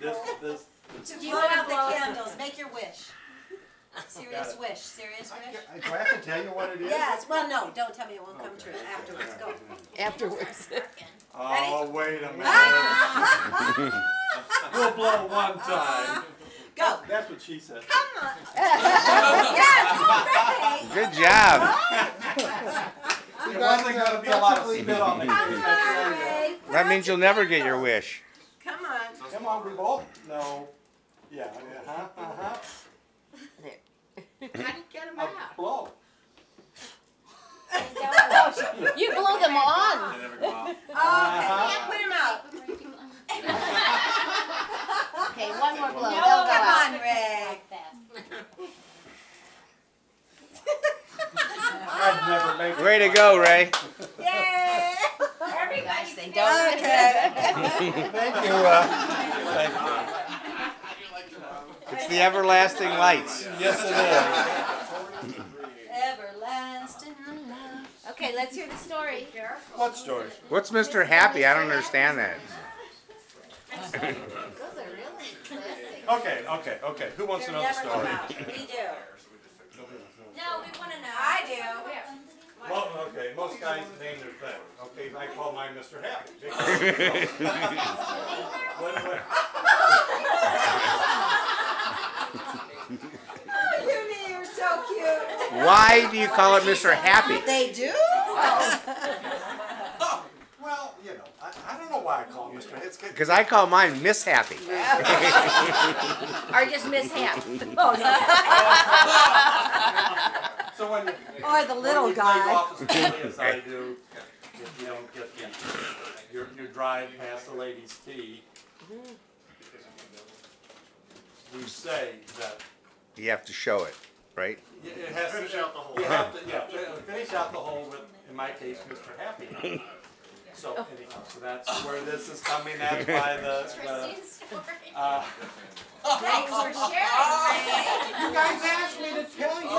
This, this, this. To blow out the candles, make your wish. Serious wish, serious wish? I- Do I have to tell you what it is? Yes, well, no, don't tell me it won't come true afterwards, go. afterwards. Oh, wait a minute. We'll blow one uh, time. Go. That's what she said. Come on. Yes, all right. Good job. That means you'll never get your wish. Come on. Come on, we both, no. Yeah, uh-huh, uh-huh. How do you get them A blow. You blew them on. They never go out. Okay, put him out. Okay, one more blow. No, They'll go come out. on, Ray. I'd never make it. Way to go, Ray. Yay. Gosh, they don't. Okay. Thank you, uh, thank you. It's the everlasting lights. Yes, it is. Everlasting love. Okay, let's hear the story. What story? What's Mr. Happy? I don't understand that. Those are really classic. Okay, okay, okay. Who wants to They're know the story? We do. No, we wanna know. I do. Well, okay, most guys name their thing. Okay, I call mine Mr. Happy. because- Wait, wait. Oh, Uni, you're so cute. Why do you call it Mr. Happy? They do? Oh, well, you know, I, I don't know why I call him Mr. Happy. It's good. Because I call mine Miss Happy. Or just mishap. Oh, no. So when you. Or the little when you guy. Take off as early as I do, if you don't get the, your, your drive past the ladies' tea. We mm-hmm. say that You have to show it, right? it has to. Finish out the hole. You have to, yeah, finish out the hole with, in my case, Mr. Happy. So anyhow, so that's where this is coming at by the, the, Christine's story. uh, Thanks for sharing, Ray. you guys asked me to tell you. I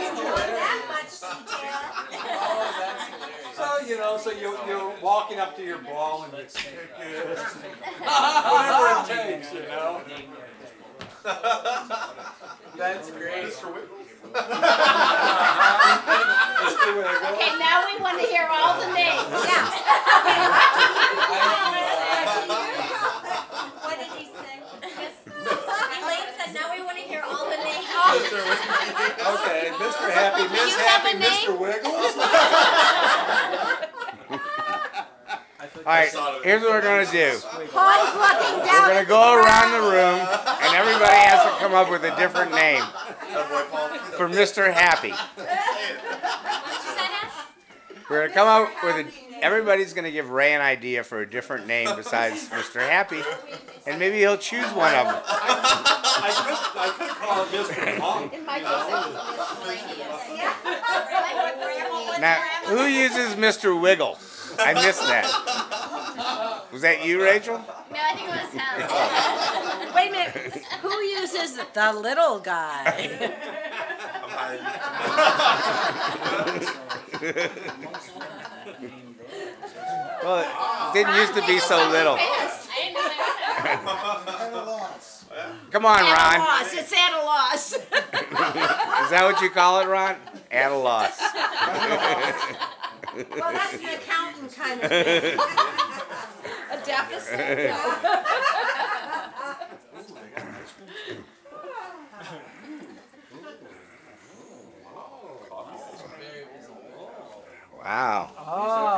didn't know that much detail. So, you know, so you, you're walking up to your ball and it's, whatever it takes, you know? That's great. Mr. Wiggles? Mr. Wiggles? Okay, now we want to hear all the names. What did he say? Elaine said, now we wanna hear all the names. Okay, Mr. Happy, Miss Happy, Mr. Wiggles? All right, here's what we're gonna do. Paul's looking We're gonna go around the room, and everybody has to come up with a different name for Mr. Happy. We're gonna come up with a. Everybody's gonna give Ray an idea for a different name besides Mr. Happy, and maybe he'll choose one of them. I could, I could call it Mr. Monk. In my case, Now, who uses Mr. Wiggle? I missed that. Was that you, Rachel? No, I think it was him. Wait a minute. Who uses the little guy? Well, it didn't used to be so little. I didn't know that. Come on, at a Ron. loss. It's at a loss. Is that what you call it, Ron? At a loss. Well, that's an accountant kind of thing. A deficit. Wow. Oh.